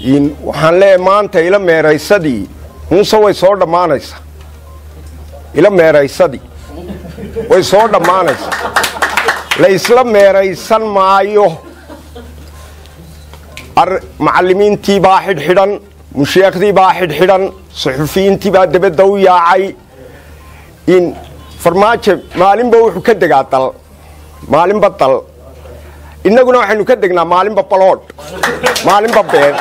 waxaan leeyahay maanta ila meeraysadii. Muuse way soo dhammaanaysaa. Ila meeraysadii. Way soo dhammaanaysaa. La isla meeraysan maayo. Macallimiintii baa xidhxidhan musheekhdii baa xidhxidhan suxufiyiintii baa dabadda u yaacay. In farmaajo maalinba wuxuu ka degaa dal maalinba dal innaguna waxaynu ka degnaa maalinba baloodh maalinba been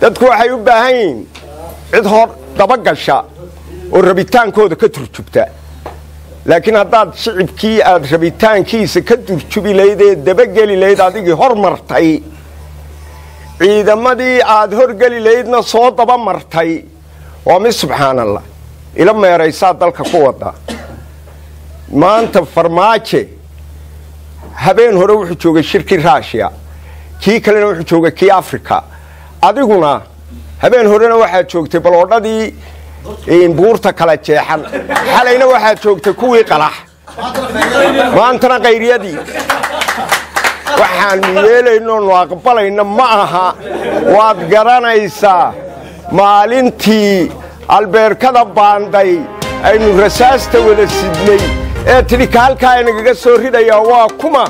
dadku waxay u baahan yihiin cid hor dabagasha oo rabitaankooda ka turjubta laakiin haddaad shicibkii aad rabitaankiisa ka turjubi layd ee dabageli layd adigii hor martay ciidamadii aad horgeli laydna soo daba martay waa mid subxaan allah ila meeraysaa dalka ku wada. Maanta farmaaje habeen hore wuxuu joogay shirkii ruushiya kii kalena wuxuu joogay kii africa adiguna habeen horena waxaad joogtay baloodhadii buurta kala jeexan. Xalayna waxaad joogtay kuwii qalax. Maantana khayriyadii waxaanu yeelaynoonu aqbalayna ma aha. Waad garanaysaa maalintii albeerkada baanday aynu rasaasta wada sidnay ee ka halkaa inagaga soo ridayaa waa kuma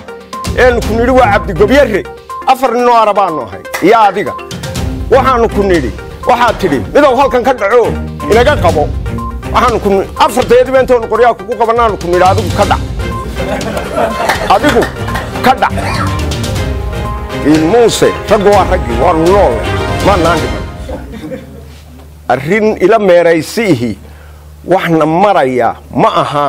eenu ku nidhi waa cabdigobyare afar ninoo arabaannu ahay iyo adiga waxaannu ku nidhi waxaad tidhi midow halkan ka dhaco inaga qabo. Waxaanu ku afartayadiba intoonu kugu qabannaanu ku nidhi adigu ka dhac. Adigu ka dhac. Muuse raggu waa raggii waanu nool dhiman. Arrin ila meeraysiihi waxna maraya ma aha